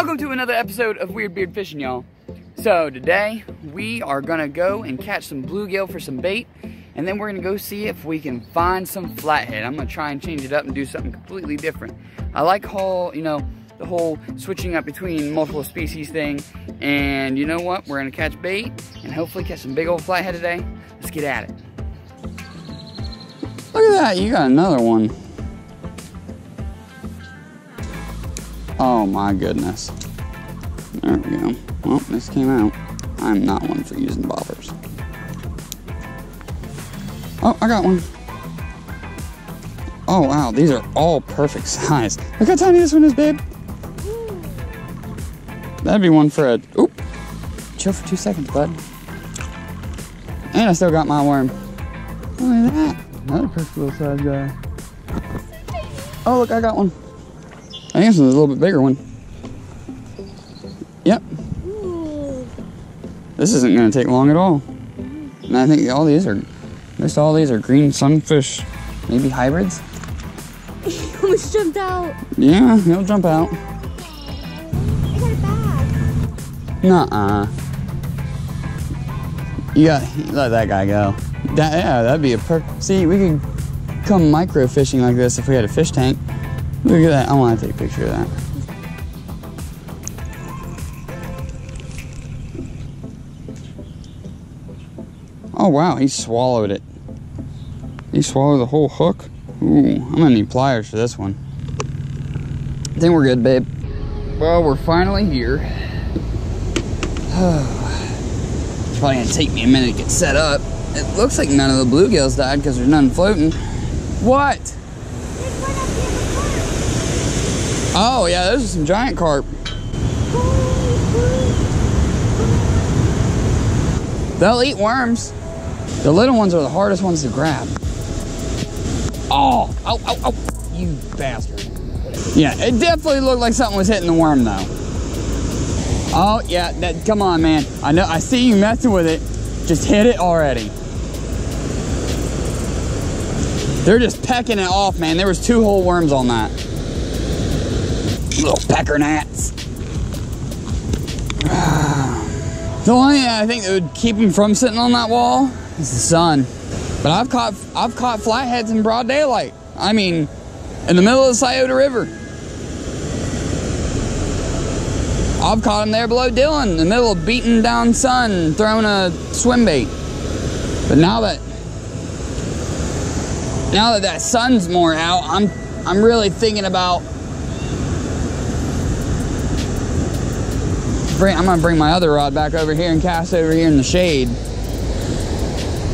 Welcome to another episode of Weird Beard Fishing, y'all. So today we are gonna go and catch some bluegill for some bait, and then we're gonna go see if we can find some flathead. I'm gonna try and change it up and do something completely different. I like how, you know, the whole switching up between multiple species thing, and you know what? We're gonna catch bait and hopefully catch some big old flathead today. Let's get at it. Look at that, you got another one. Oh my goodness. There we go. Well, this came out. I'm not one for using bobbers. Oh, I got one. Oh wow, these are all perfect size. Look how tiny this one is, babe. That'd be one for a, oop. Chill for two seconds, bud. And I still got my worm. Look at that. Another perfect little size guy. Oh, look, I got one. I think this one's a little bit bigger one. Yep. This isn't going to take long at all. And I think all these are, most all these are green sunfish, maybe hybrids. He almost jumped out. Yeah, he'll jump out. I got a bag. Nuh-uh. You got, let that guy go. That, yeah, that'd be a perk. see, we could come micro fishing like this if we had a fish tank. Look at that, I want to take a picture of that. Oh wow, he swallowed it. He swallowed the whole hook. Ooh, I'm gonna need pliers for this one. I think we're good, babe. Well, we're finally here. it's probably gonna take me a minute to get set up. It looks like none of the bluegills died because there's none floating. What? There's one up here in Oh yeah, those are some giant carp. They'll eat worms. The little ones are the hardest ones to grab. Oh, oh, oh, oh, you bastard. Yeah, it definitely looked like something was hitting the worm though. Oh yeah, that, come on man. I know, I see you messing with it. Just hit it already. They're just pecking it off, man. There was two whole worms on that. Little pecker gnats. The only thing I think that would keep them from sitting on that wall is the sun. But I've caught I've caught flatheads in broad daylight. I mean, in the middle of the Scioto River. I've caught them there below Dillon, in the middle of beating down sun, throwing a swim bait. But now that now that that sun's more out, I'm I'm really thinking about bring, I'm gonna bring my other rod back over here and cast over here in the shade.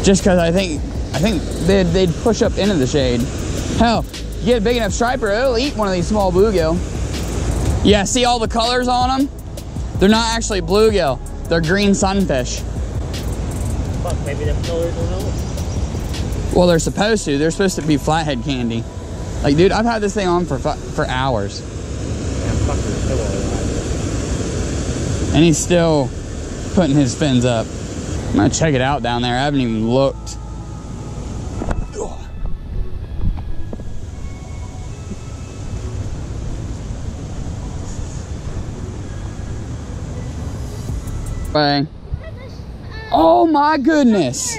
Just cause I think, I think they'd, they'd push up into the shade. Hell, you get a big enough striper, it'll eat one of these small bluegill. Yeah, see all the colors on them? They're not actually bluegill, they're green sunfish. Fuck, maybe them colors will know. Well, they're supposed to. They're supposed to be flathead candy. Like, dude, I've had this thing on for for hours, Yeah, fuck, there's still all that. And he's still putting his fins up. I'm gonna check it out down there. I haven't even looked. Bang. Oh my goodness.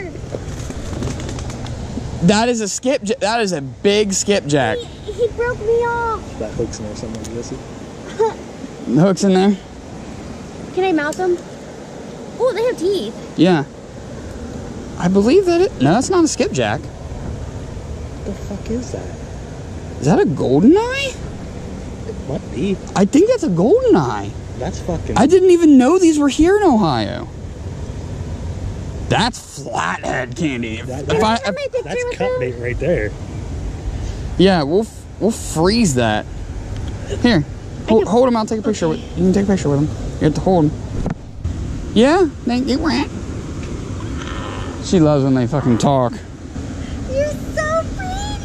That is a skip. That is a big skipjack. He, he broke me off. That hook's in there somewhere, Jesse. The hook's in there. Can I mount them? Oh, they have teeth. Yeah. I believe that it. No, that's not a skipjack. What the fuck is that? Is that a golden eye? It Might be. I think that's a golden eye. That's fucking. I didn't even know these were here in Ohio. That's flathead candy. If- That- if that- I- I if- that's cut bait right there. yeah, we'll f- we'll freeze that. Here, hold, can- hold him. I'll take a picture with. You can take a picture with him. You have to hold. Yeah, they, they went. She loves when they fucking talk. You're so pretty.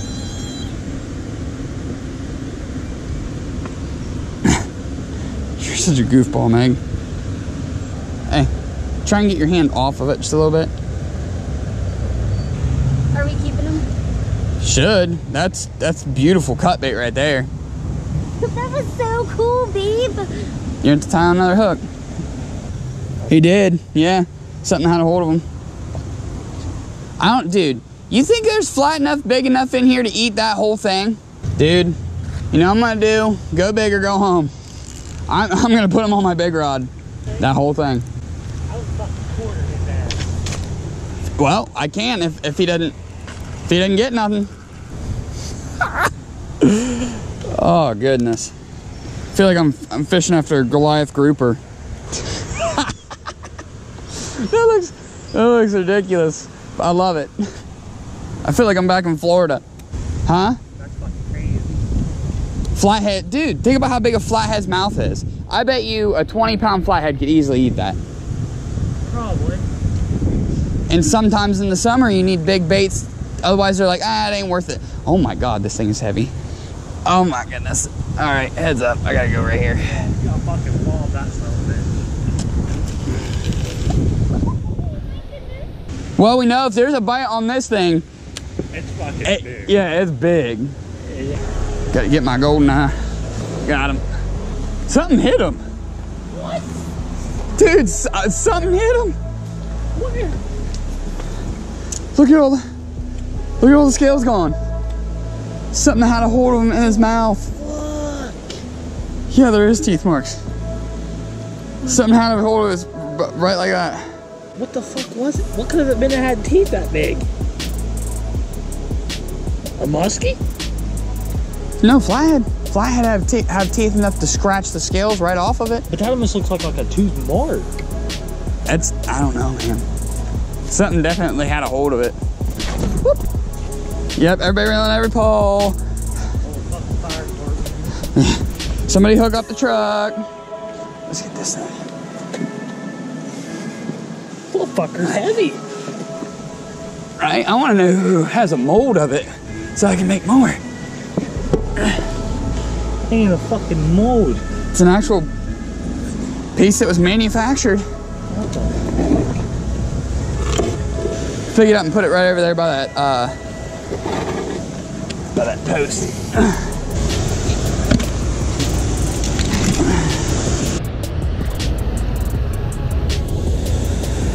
You're such a goofball, Meg. Hey, try and get your hand off of it just a little bit. Are we keeping them? Should. That's that's beautiful cut bait right there. That was so cool, babe. You have to tie another hook. He did, yeah. Something had a hold of him. I don't, dude. You think there's flat enough, big enough in here to eat that whole thing? Dude, you know what I'm gonna do? Go big or go home. I'm, I'm gonna put him on my big rod. That whole thing. I was fucking quartered his ass. Well, I can if, if he doesn't if he doesn't get nothing. oh goodness. I feel like I'm I'm fishing after a Goliath grouper. that looks that looks ridiculous. I love it. I feel like I'm back in Florida. Huh? That's fucking crazy. Flathead, dude, think about how big a flathead's mouth is. I bet you a 20 pound flathead could easily eat that. Probably. And sometimes in the summer you need big baits. Otherwise they're like, ah, it ain't worth it. Oh my God, this thing is heavy. Oh my goodness. All right, heads up. I gotta go right here. You got fucking walled that son of a bitch. Well, we know if there's a bite on this thing, It's fucking it- big. yeah, it's big. Yeah. Gotta get my golden eye. Got him. Something hit him. What? Dude, uh, something hit him. Where? Look at all the, look at all the scales gone. Something had a hold of him in his mouth. Yeah, there is teeth marks. Something had a hold of his, right like that. What the fuck was it? What could have it been that had teeth that big? A muskie? No, flathead. Flathead have, te- have teeth enough to scratch the scales right off of it. But that almost looks like, like a tooth mark. That's, I don't know, man. Something definitely had a hold of it. Yep, everybody reeling every pole. Fucking fire department. Somebody hook up the truck. Let's get this thing. Little fucker's heavy. Right? I want to know who has a mold of it so I can make more. Ain't a fucking mold. It's an actual piece that was manufactured. Pick it up and put it right over there by that, uh, by that post.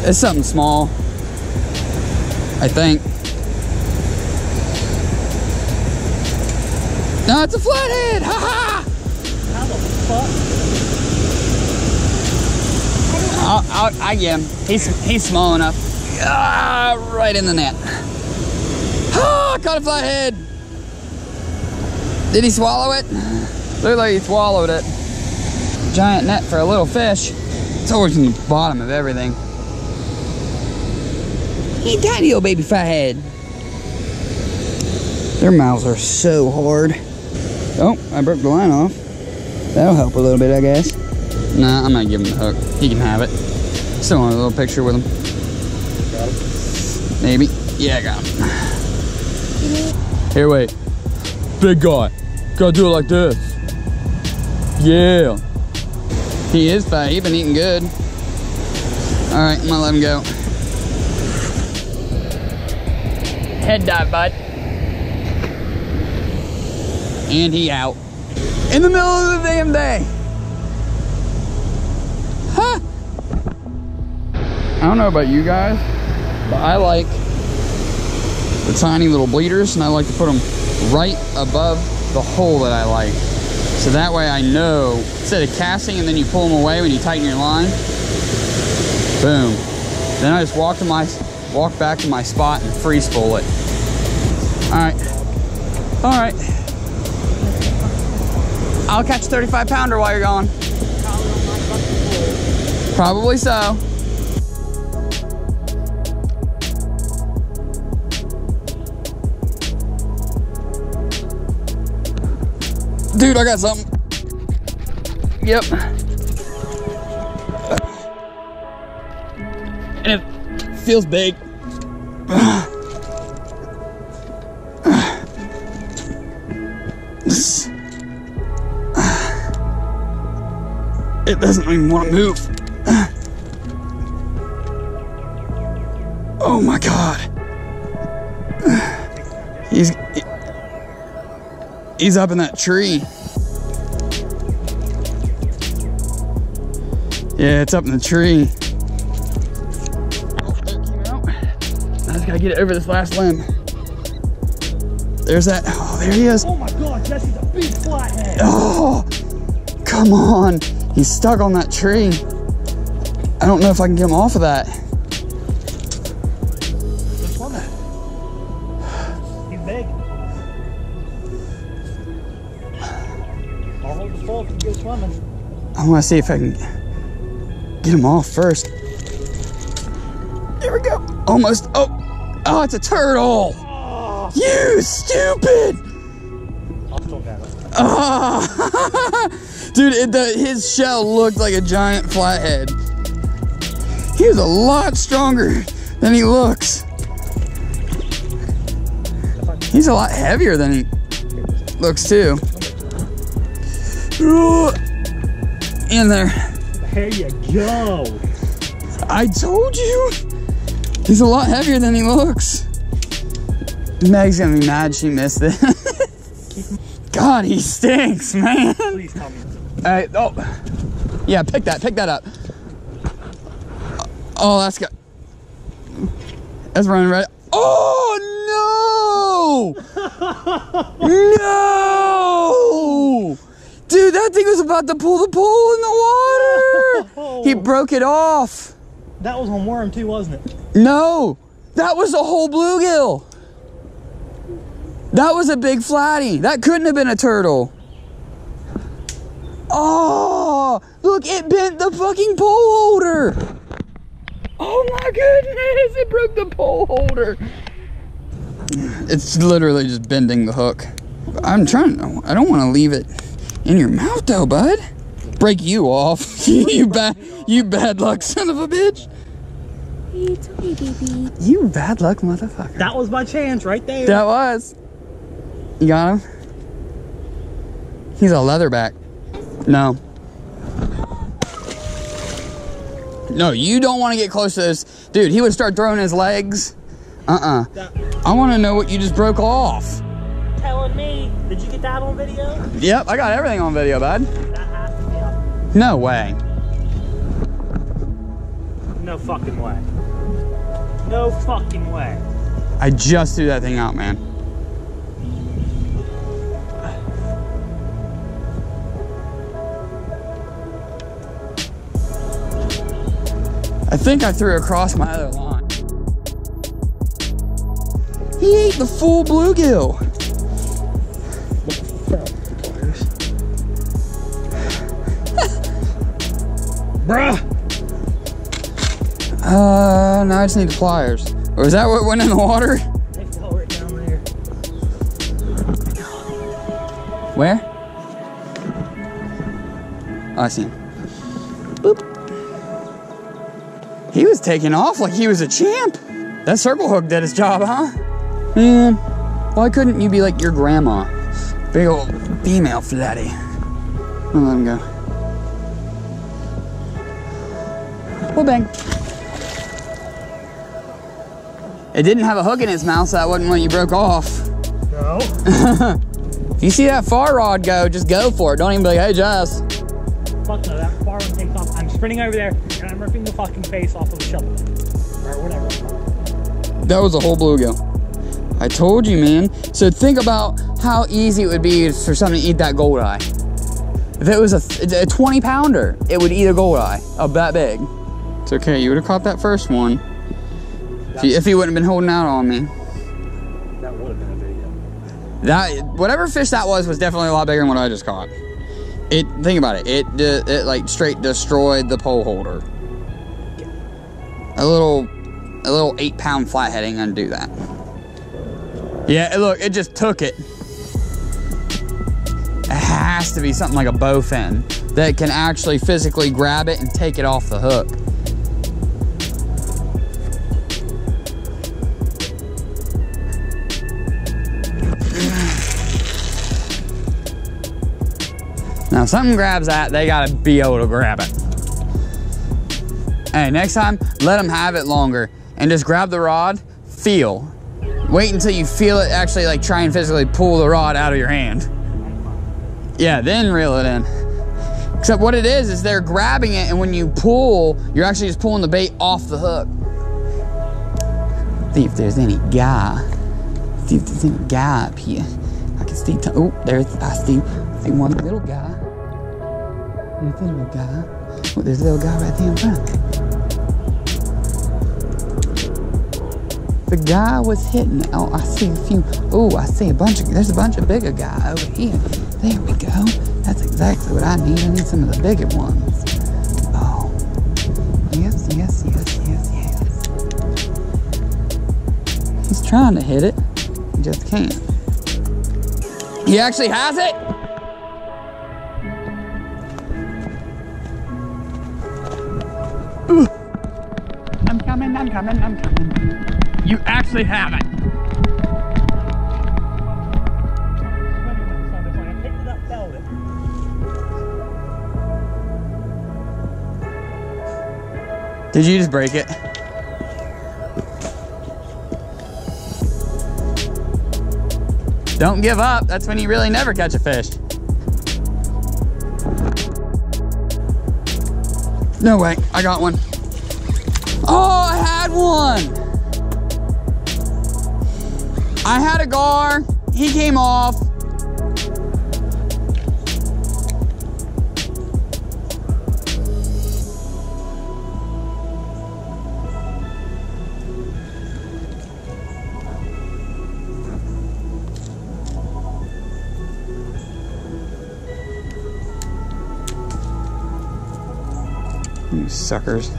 It's something small. I think. No, it's a flathead! Ha ha! How the fuck? I'll, I'll, I get him. He's, he's small enough. Ah, right in the net. Ah, caught a flathead. Did he swallow it? Looked like he swallowed it. Giant net for a little fish. It's always in the bottom of everything. Hey, tiny old baby flathead. Their mouths are so hard. Oh, I broke the line off. That'll help a little bit, I guess. Nah, I'm not giving him the hook. He can have it. Still want a little picture with him. Got him. Maybe. Yeah, I got him. Here, wait. Big guy. Gotta do it like this. Yeah. He is fat. He been eating good. All right, I'm gonna let him go. Head dive, bud. And he out. In the middle of the damn day. Huh. I don't know about you guys, but I like the tiny little bleeders and I like to put them right above the hole that I like. So that way I know, instead of casting and then you pull them away when you tighten your line, boom. Then I just walk to my, walk back to my spot and free spool it. All right, all right. I'll catch a 35 pounder while you're gone. Probably so. Dude, I got something. Yep. And it feels big. It doesn't even want to move. Oh my god. He's he's up in that tree. Yeah, it's up in the tree. There it came out. I just gotta get it over this last limb. There's that. Oh, there he is. Oh my god, Jesse's a big flathead. Oh, come on. He's stuck on that tree. I don't know if I can get him off of that. I'll hold the pole if you go swimming. I want to see if I can get him off first. There we go. Almost. Oh, oh, it's a turtle. Oh, You stupid. I'll still get it. Ah, dude, it, the, his shell looked like a giant flathead. He was a lot stronger than he looks. He's a lot heavier than he looks too. In there. There you go. I told you. He's a lot heavier than he looks. Meg's gonna be mad she missed it. God, he stinks, man. Please tell me. Alright, oh. Yeah, pick that, pick that up. Oh, that's good. That's running right. Oh, no! no! Dude, that thing was about to pull the pole in the water! He broke it off. That was on worm too, wasn't it? No, that was a whole bluegill. That was a big flatty. That couldn't have been a turtle. Oh, look, it bent the fucking pole holder. Oh my goodness, it broke the pole holder. It's literally just bending the hook. I'm trying, I don't want to leave it in your mouth though, bud. Break you off. you bad, you bad luck son of a bitch. It's okay, baby. You bad luck motherfucker. That was my chance right there. That was. You got him? He's a leatherback. No. No, you don't want to get close to this. Dude, he would start throwing his legs. Uh-uh. I want to know what you just broke off. Me. Did you get that on video? Yep, I got everything on video, bud. That has to be up. No way. No fucking way. No fucking way. I just threw that thing out, man. I think I threw across my other line. He ate the full bluegill. Bruh! Uh, now I just need the pliers. Or is that what went in the water? They fell right down there. Where? Oh, I see him. Boop. He was taking off like he was a champ. That circle hook did his job, huh? Man, why couldn't you be like your grandma? Big old female flatty. I'll let him go. Well, bang. It didn't have a hook in its mouth, so that wasn't when you broke off. No. If you see that far rod go, just go for it. Don't even be like, hey, Jess. Fuck no, that far one takes off. I'm sprinting over there and I'm ripping the fucking face off of the shovel. Or whatever. That was a whole bluegill. I told you, man. So think about how easy it would be for something to eat that gold eye. If it was a, a 20 pounder, it would eat a gold eye of that big. It's okay. You would have caught that first one if you, if you wouldn't have been holding out on me. That would have been a video. That whatever fish that was was definitely a lot bigger than what I just caught. It think about it. It it like straight destroyed the pole holder. A little a little eight pound flathead ain't gonna do that. Yeah, look, it just took it. It has to be something like a bowfin that can actually physically grab it and take it off the hook. Now, if something grabs that, they gotta be able to grab it. Hey, next time, let them have it longer and just grab the rod, feel. Wait until you feel it actually like try and physically pull the rod out of your hand. Yeah, then reel it in. Except what it is, is they're grabbing it and when you pull, you're actually just pulling the bait off the hook. See if there's any guy. See if there's any guy up here. I can see, oh, there's, I see, I see one little guy. There's a little guy. Oh, there's a little guy right there in front. The guy was hitting. Oh, I see a few. Oh, I see a bunch of. There's a bunch of bigger guy over here. There we go. That's exactly what I need. I need some of the bigger ones. Oh, yes, yes, yes, yes, yes. He's trying to hit it. He just can't. He actually has it. Ooh. I'm coming. I'm coming. I'm coming. You actually have it. Did you just break it? Don't give up. That's when you really never catch a fish. No way. I got one. Oh, I had one. I had a gar. He came off. You suckers.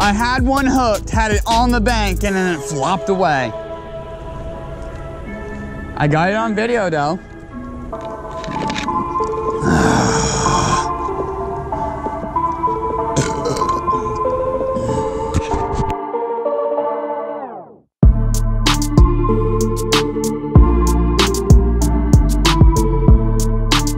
I had one hooked, had it on the bank, and then it flopped away. I got it on video though.